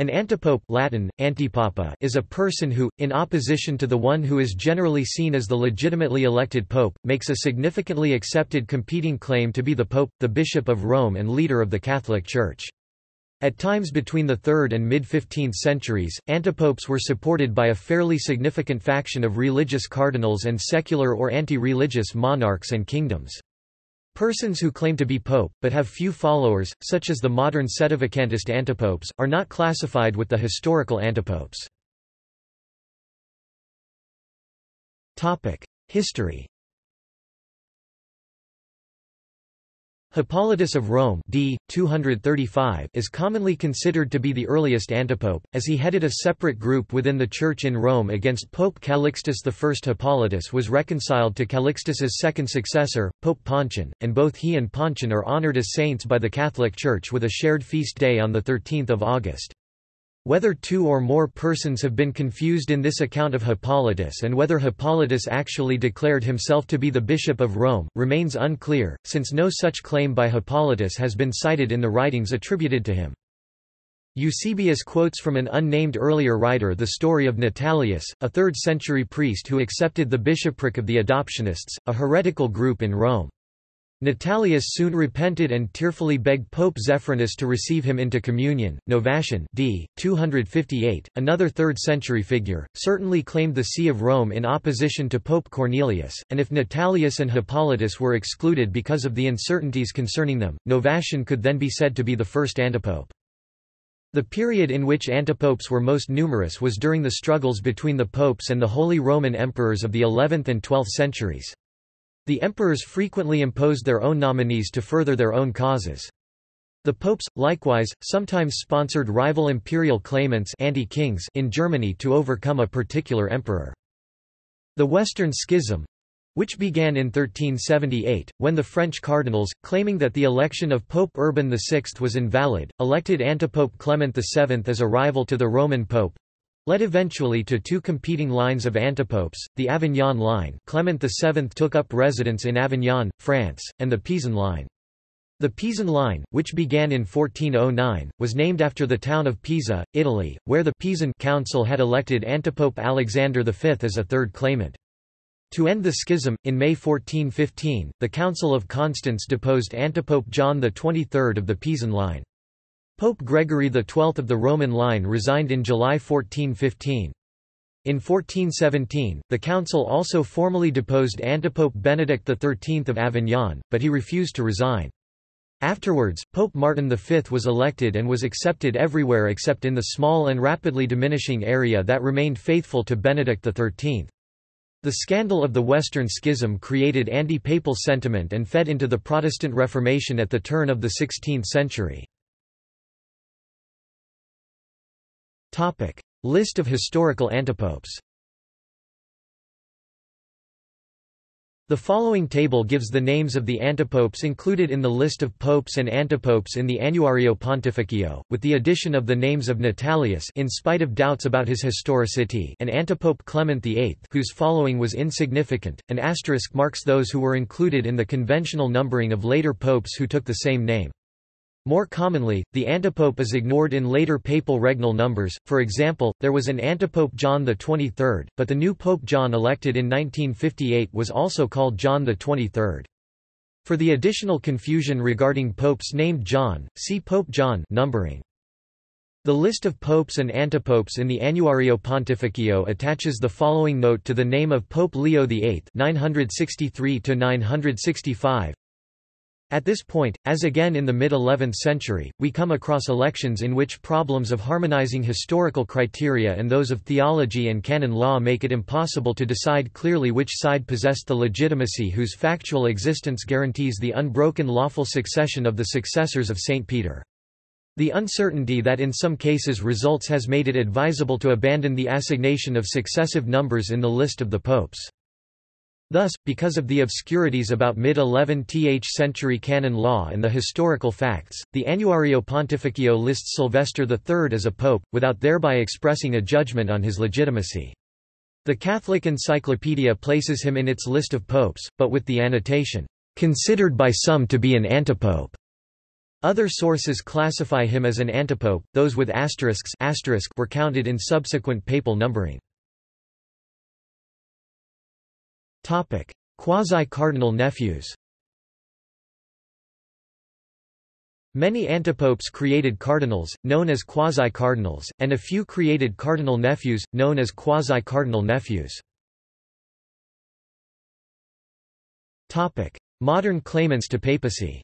An antipope Latin, antipapa is a person who, in opposition to the one who is generally seen as the legitimately elected pope, makes a significantly accepted competing claim to be the pope, the bishop of Rome and leader of the Catholic Church. At times between the 3rd and mid-15th centuries, antipopes were supported by a fairly significant faction of religious cardinals and secular or anti-religious monarchs and kingdoms. Persons who claim to be pope, but have few followers, such as the modern sedevacantist antipopes, are not classified with the historical antipopes. History Hippolytus of Rome d. 235 is commonly considered to be the earliest antipope, as he headed a separate group within the Church in Rome against Pope Calixtus I. Hippolytus was reconciled to Calixtus's second successor, Pope Pontian, and both he and Pontian are honored as saints by the Catholic Church with a shared feast day on 13 August. Whether two or more persons have been confused in this account of Hippolytus and whether Hippolytus actually declared himself to be the Bishop of Rome, remains unclear, since no such claim by Hippolytus has been cited in the writings attributed to him. Eusebius quotes from an unnamed earlier writer the story of Natalius, a 3rd-century priest who accepted the bishopric of the Adoptionists, a heretical group in Rome. Natalius soon repented and tearfully begged Pope Zephyrinus to receive him into communion. Novatian d. 258, another 3rd-century figure, certainly claimed the See of Rome in opposition to Pope Cornelius, and if Natalius and Hippolytus were excluded because of the uncertainties concerning them, Novatian could then be said to be the first antipope. The period in which antipopes were most numerous was during the struggles between the popes and the Holy Roman Emperors of the 11th and 12th centuries. The emperors frequently imposed their own nominees to further their own causes. The popes, likewise, sometimes sponsored rival imperial claimants anti-kings in Germany to overcome a particular emperor. The Western Schism, which began in 1378, when the French cardinals, claiming that the election of Pope Urban VI was invalid, elected antipope Clement VII as a rival to the Roman pope, led eventually to two competing lines of antipopes, the Avignon line Clement VII took up residence in Avignon, France, and the Pisan line. The Pisan line, which began in 1409, was named after the town of Pisa, Italy, where the Pisan Council had elected antipope Alexander V as a third claimant. To end the schism, in May 1415, the Council of Constance deposed antipope John XXIII of the Pisan line. Pope Gregory XII of the Roman line resigned in July 1415. In 1417, the council also formally deposed antipope Benedict XIII of Avignon, but he refused to resign. Afterwards, Pope Martin V was elected and was accepted everywhere except in the small and rapidly diminishing area that remained faithful to Benedict XIII. The scandal of the Western Schism created anti-papal sentiment and fed into the Protestant Reformation at the turn of the 16th century. Topic. List of historical antipopes The following table gives the names of the antipopes included in the list of popes and antipopes in the Annuario Pontificio, with the addition of the names of Natalius in spite of doubts about his historicity and antipope Clement VIII whose following was insignificant. An asterisk marks those who were included in the conventional numbering of later popes who took the same name. More commonly, the antipope is ignored in later papal regnal numbers, for example, there was an antipope John XXIII, but the new Pope John elected in 1958 was also called John XXIII. For the additional confusion regarding popes named John, see Pope John numbering. The list of popes and antipopes in the Annuario Pontificio attaches the following note to the name of Pope Leo VIII 963 -965, at this point, as again in the mid-11th century, we come across elections in which problems of harmonizing historical criteria and those of theology and canon law make it impossible to decide clearly which side possessed the legitimacy whose factual existence guarantees the unbroken lawful succession of the successors of St. Peter. The uncertainty that in some cases results has made it advisable to abandon the assignation of successive numbers in the list of the popes. Thus, because of the obscurities about mid-11th century canon law and the historical facts, the Annuario Pontificio lists Sylvester III as a pope, without thereby expressing a judgment on his legitimacy. The Catholic Encyclopedia places him in its list of popes, but with the annotation, "...considered by some to be an antipope." Other sources classify him as an antipope, those with asterisks asterisk were counted in subsequent papal numbering. Quasi-cardinal nephews. Many antipopes created cardinals, known as quasi-cardinals, and a few created cardinal nephews, known as quasi-cardinal nephews. Modern claimants to papacy.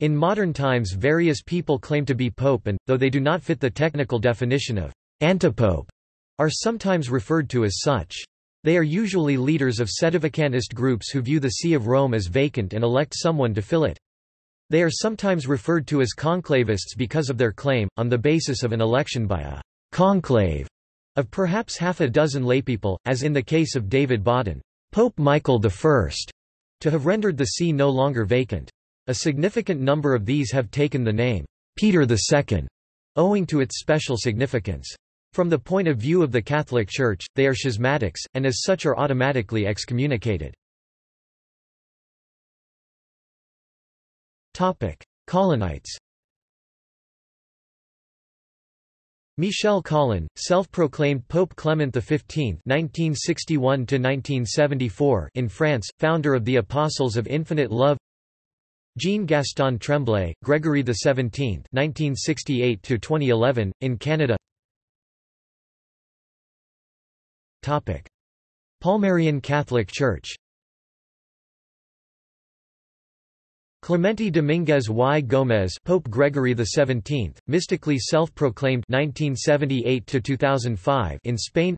In modern times various people claim to be pope and, though they do not fit the technical definition of antipope, are sometimes referred to as such. They are usually leaders of sedevacantist groups who view the See of Rome as vacant and elect someone to fill it. They are sometimes referred to as conclavists because of their claim, on the basis of an election by a conclave of perhaps half a dozen laypeople, as in the case of David Bawden, Pope Michael I, to have rendered the see no longer vacant. A significant number of these have taken the name Peter II, owing to its special significance. From the point of view of the Catholic Church, they are schismatics, and as such are automatically excommunicated. Colinites Michel Colin, self-proclaimed Pope Clement XV (1961–1974) in France, founder of the Apostles of Infinite Love. Jean-Gaston Tremblay, Gregory XVII (1968–2011) in Canada. Palmarian Catholic Church. Clemente Dominguez y Gómez, Pope Gregory XVII, mystically self-proclaimed (1978–2005) in Spain.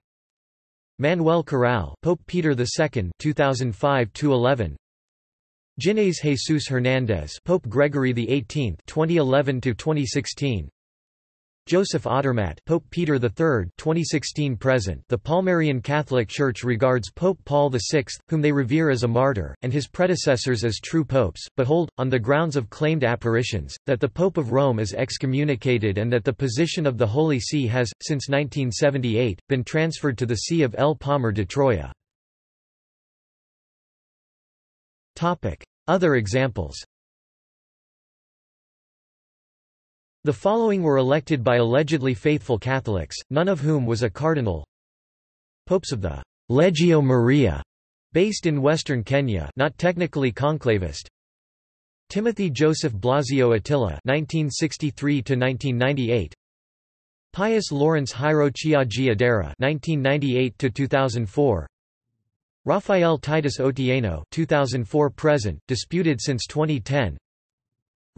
Manuel Corral, Pope Peter II, 2005–11. Ginés Jesus Hernández, Pope Gregory XVIII, 2011–2016. Joseph Odermatt, Pope Peter III, 2016 present. The Palmarian Catholic Church regards Pope Paul VI, whom they revere as a martyr, and his predecessors as true popes, but hold, on the grounds of claimed apparitions, that the Pope of Rome is excommunicated and that the position of the Holy See has, since 1978, been transferred to the See of El Palmar de Troya. Other examples The following were elected by allegedly faithful Catholics, none of whom was a cardinal. Popes of the Legio Maria, based in western Kenya not technically conclavist. Timothy Joseph Blasio Attila (1963–1998), Pius Lawrence Hiro Chiagi Adera 1998 2004 Rafael Titus Otieno 2004 present disputed since 2010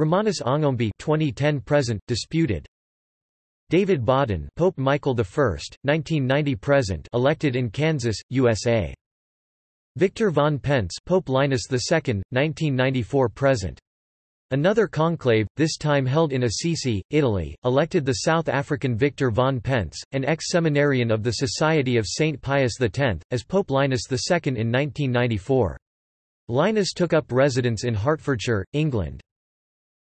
Romanus Ongombe 2010 present disputed David Bawden Pope Michael I 1990 present elected in Kansas USA Victor von Pentz Pope Linus II 1994 present Another conclave, this time held in Assisi, Italy, elected the South African Victor von Pentz, an ex-seminarian of the Society of St. Pius X, as Pope Linus II in 1994. Linus took up residence in Hertfordshire, England.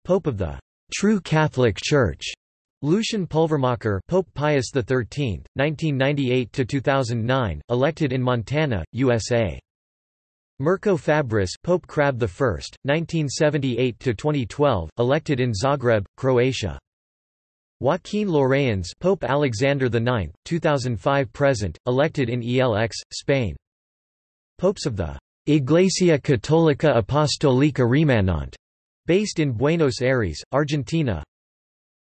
Pope of the True Catholic Church, Lucian Pulvermacher Pope Pius XIII, 1998–2009, elected in Montana, USA. Mirko Fabris, Pope Krav I, 1978–2012, elected in Zagreb, Croatia. Joaquin Lorayans, Pope Alexander IX, 2005–present, elected in ELX, Spain. Popes of the Iglesia Católica Apostólica Remanente, based in Buenos Aires, Argentina.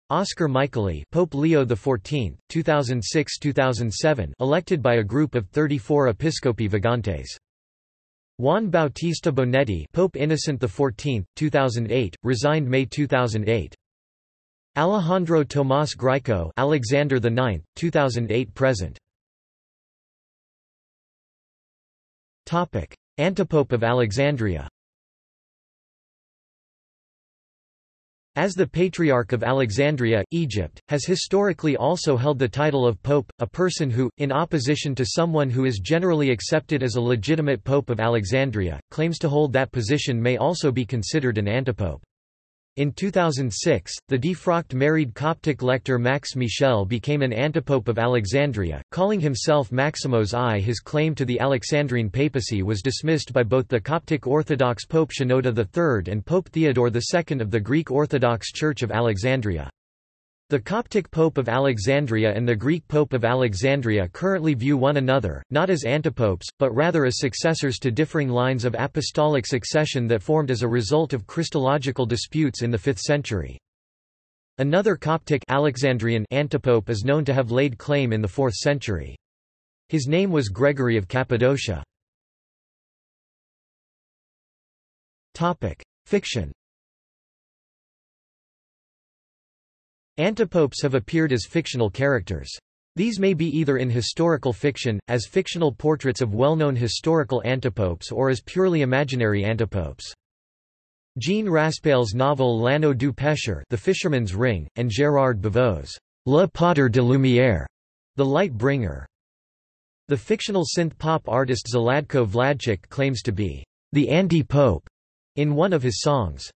Oscar Micheli, Pope Leo XIV, 2006–2007, elected by a group of 34 episcopi vagantes. Juan Bautista Bonetti Pope Innocent XIV, 2008, resigned May 2008. Alejandro Tomás Grieco Alexander IX, 2008 present. Topic: Antipope of Alexandria As the Patriarch of Alexandria, Egypt, has historically also held the title of pope, a person who, in opposition to someone who is generally accepted as a legitimate pope of Alexandria, claims to hold that position may also be considered an antipope. In 2006, the defrocked married Coptic lector Max Michel became an antipope of Alexandria, calling himself Maximos I. His claim to the Alexandrine papacy was dismissed by both the Coptic Orthodox Pope Shenouda III and Pope Theodore II of the Greek Orthodox Church of Alexandria. The Coptic Pope of Alexandria and the Greek Pope of Alexandria currently view one another, not as antipopes, but rather as successors to differing lines of apostolic succession that formed as a result of Christological disputes in the 5th century. Another Coptic Alexandrian antipope is known to have laid claim in the 4th century. His name was Gregory of Cappadocia. Fiction Antipopes have appeared as fictional characters. These may be either in historical fiction, as fictional portraits of well-known historical antipopes or as purely imaginary antipopes. Jean Raspail's novel L'Anneau du Pêcheur The Fisherman's Ring, and Gérard Bavoux's Le Porteur de Lumière, The Light Bringer. The fictional synth-pop artist Zlatko Vladchik claims to be the anti-pope in one of his songs.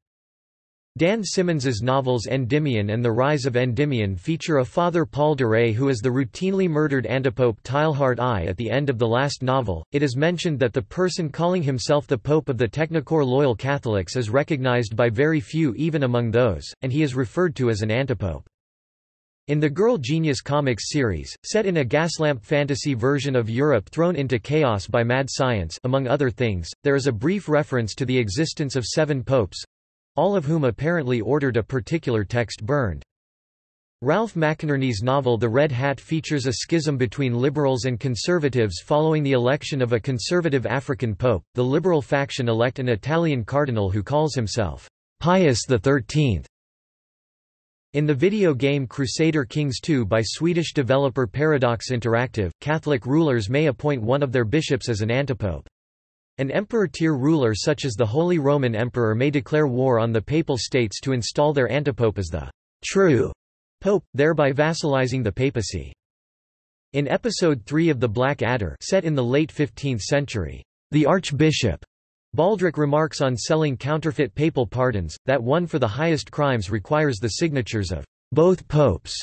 Dan Simmons's novels Endymion and The Rise of Endymion feature a Father Paul Duré who is the routinely murdered antipope Teilhard I. At the end of the last novel, it is mentioned that the person calling himself the Pope of the TechnoCore loyal Catholics is recognized by very few even among those, and he is referred to as an antipope. In the Girl Genius comics series, set in a gaslamp fantasy version of Europe thrown into chaos by mad science among other things, there is a brief reference to the existence of seven popes, all of whom apparently ordered a particular text burned. Ralph McInerny's novel The Red Hat features a schism between liberals and conservatives following the election of a conservative African pope. The liberal faction elect an Italian cardinal who calls himself Pius XIII. In the video game Crusader Kings 2 by Swedish developer Paradox Interactive, Catholic rulers may appoint one of their bishops as an antipope. An emperor-tier ruler such as the Holy Roman Emperor may declare war on the Papal States to install their antipope as the true pope, thereby vassalizing the papacy. In Episode 3 of The Black Adder set in the late 15th century, the Archbishop Baldric remarks on selling counterfeit papal pardons, that one for the highest crimes requires the signatures of both popes,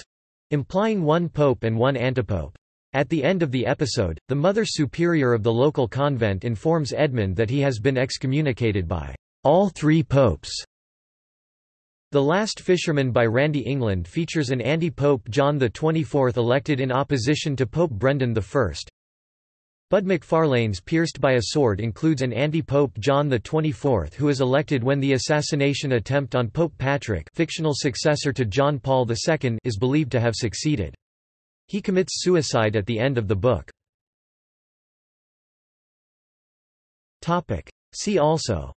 implying one pope and one antipope. At the end of the episode, the Mother Superior of the local convent informs Edmund that he has been excommunicated by all three popes. The Last Fisherman by Randy England features an anti-pope John XXIV elected in opposition to Pope Brendan I. Bud MacFarlane's Pierced by a Sword includes an anti-pope John XXIV who is elected when the assassination attempt on Pope Patrick fictional successor to John Paul II is believed to have succeeded. He commits suicide at the end of the book. See also.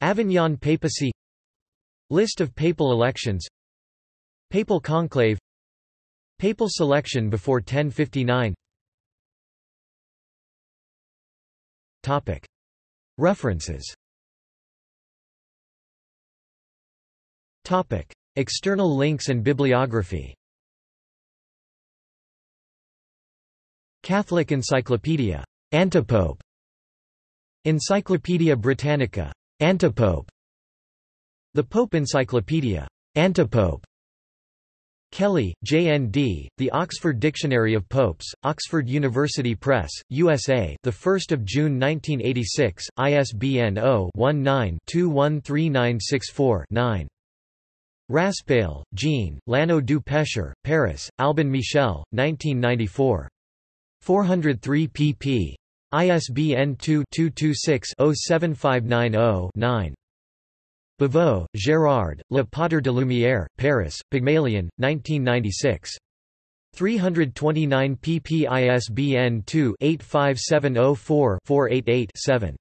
Avignon papacy. List of papal elections. Papal conclave. Papal selection before 1059 References External links and bibliography Catholic Encyclopedia. Antipope. Encyclopaedia Britannica. Antipope. The Pope Encyclopedia. Antipope. Kelly, J.N.D., The Oxford Dictionary of Popes, Oxford University Press, USA, 1 June 1986, ISBN 0-19-213964-9. Raspail, Jean, L'Anneau du Pêcheur, Paris, Albin Michel, 1994. 403 pp. ISBN 2-226-07590-9. Bavoux, Gérard, Le Porteur de Lumière, Paris, Pygmalion, 1996. 329 pp. ISBN 2-85704-488-7.